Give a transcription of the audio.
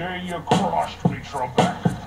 day you crossed me, Trebek.